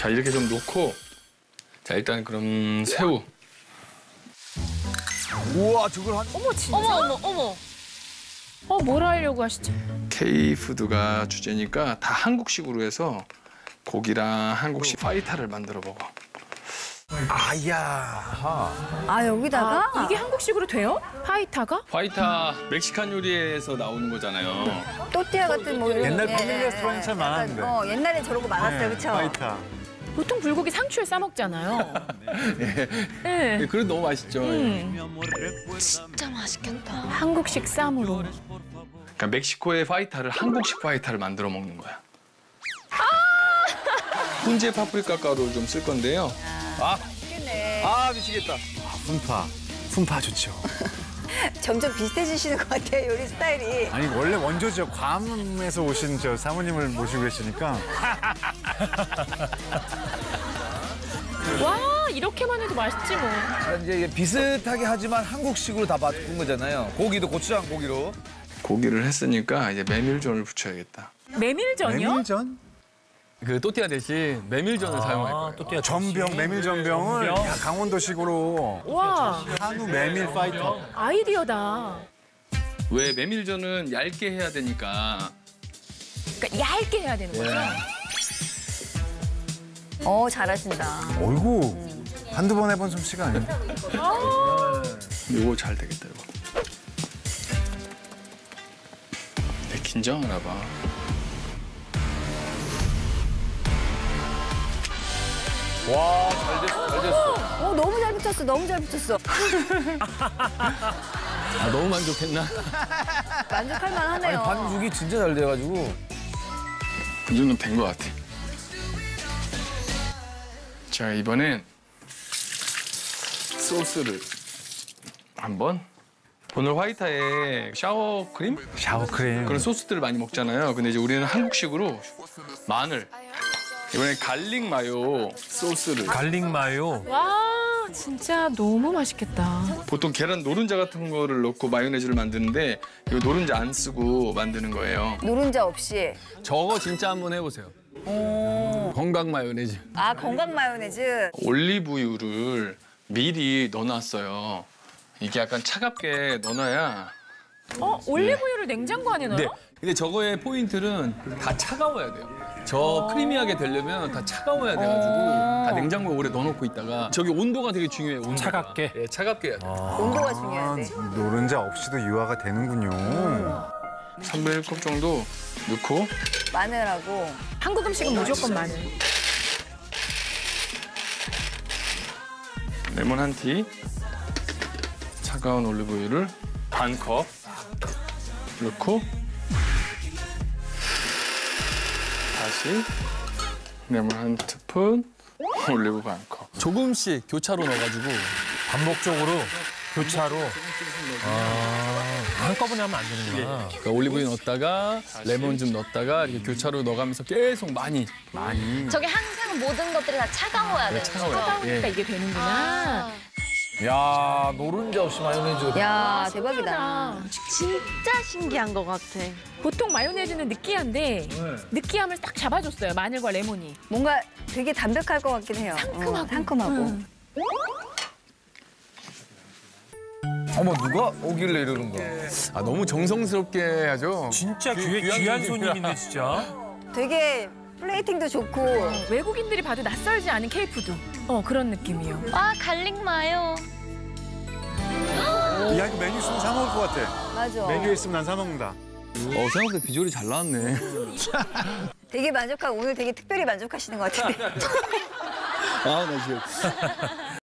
자 이렇게 좀 놓고 자 일단 그럼 새우 우와 저걸 한 어머 진짜? 어머 어머 어머. 어, 뭘 하려고 하시지? K 푸드가 주제니까 다 한국식으로 해서 고기랑 한국식 파이타를 만들어 먹어. 아야 아 여기다가 아, 이게 한국식으로 돼요? 파이타가? 파이타 멕시칸 요리에서 나오는 거잖아요. 또띠아 같은 뭐 이런 옛날 예, 패밀리 예, 레스토랑이 참 약간, 많았는데. 어 옛날엔 저런 거 많았어요 그쵸? 파이타 보통 불고기 상추에 싸 먹잖아요. 네. 네, 그래도 너무 맛있죠. 진짜 맛있겠다. 한국식 쌈으로. 그러니까 멕시코의 파이타를 한국식 파이타를 만들어 먹는 거야. 훈제 파프리카 가루 좀 쓸 건데요. 미치겠네. 아 미치겠다 훈파 훈파 좋죠 점점 비슷해지시는 것 같아요 요리 스타일이. 아니 원래 원조죠 괌에서 오신 저 사모님을 모시고 계시니까 와, 이렇게만 해도 맛있지 뭐. 자, 이제 비슷하게 하지만 한국식으로 다 바꾼 거잖아요. 고기도 고추장 고기로. 고기를 했으니까 이제 메밀전을 붙여야겠다. 메밀전이요? 메밀전 그 또띠아 대신 메밀전을 사용할 거예요. 전병 메밀 전병을 야, 강원도식으로 와, 한우 메밀 파이터 아이디어다. 왜 메밀전은 얇게 해야 되니까 그러니까 얇게 해야 되는 거죠? 어 잘하신다. 어이구 한두 번 해본 솜씨가 아닌데 이거 잘 되겠다 이거. 내 긴장하나 봐. 와, 잘 됐어, 잘 됐어. 어 너무 잘 붙였어 너무 잘 붙였어. 아 너무 만족했나? 만족할 아니, 만하네요. 반죽이 진짜 잘 돼가지고. 이 정도면 된 것 같아. 자 이번엔 소스를 한번. 오늘 화이타에 샤워 크림 샤워크림 그런 소스들을 많이 먹잖아요. 근데 이제 우리는 한국식으로 마늘 이번에 garlic mayo 소스를 garlic mayo. 와, 진짜 너무 맛있겠다. 보통 계란 노른자 같은 거를 넣고 마요네즈를 만드는데 이거 노른자 안 쓰고 만드는 거예요. 노른자 없이. 저거 진짜 한번 해보세요. 건강 마요네즈. 아 건강 마요네즈. 올리브유를 미리 넣어놨어요. 이게 약간 차갑게 넣어놔야. 어, 올리브유를 냉장고 안에 넣어요? 네. 근데 저거의 포인트는 다 차가워야 돼요. 저 크리미하게 되려면 다 차가워야 돼가지고 다 냉장고에 오래 넣어놓고 있다가 저기 온도가 되게 중요해요. 온도가. 차갑게? 예, 차갑게 해야 돼요. 온도가 아, 중요하대. 노른자 없이도 유화가 되는군요 3분의 1컵 정도 넣고 마늘하고. 한국 음식은 무조건 마늘. 레몬 한 티, 차가운 올리브유를 반 컵 넣고 다시 레몬 한 스푼, 올리브 반 컵. 조금씩 교차로 넣어가지고 반복적으로 교차로. 아, 한꺼번에 하면 안 되는구나. 그러니까 올리브유 넣었다가 레몬 좀 넣었다가 이렇게 교차로 넣어가면서 계속 많이 저게 항상 모든 것들이 다 차가워야 되는 차가워요. 거죠? 차가우니까 예. 이게 되는구나. 아, 야, 노른자 없이 마요네즈가. 야 대박이다. 아, 진짜 신기한 것 같아. 보통 마요네즈는 느끼한데 느끼함을 딱 잡아줬어요. 마늘과 레몬이. 뭔가 되게 담백할 것 같긴 해요. 상큼하고. 어, 상큼하고. 응. 어머, 누가 오길래 이러는 거야. 아 너무 정성스럽게 하죠. 진짜 귀, 귀한 귀한. 손님인데 진짜. 되게 plating도 좋고. 외국인들이 봐도 낯설지 않은 K푸드. 어 그런 느낌이요. 와 garlic mayo. 야 이거 메뉴 있으면 사 먹을 것 같아 맞아. 메뉴 있으면 난 사 먹는다 어 생각보다 비주얼이 잘 나왔네. 되게 만족하고 오늘 되게 특별히 만족하시는 것 같은데. 아나 지금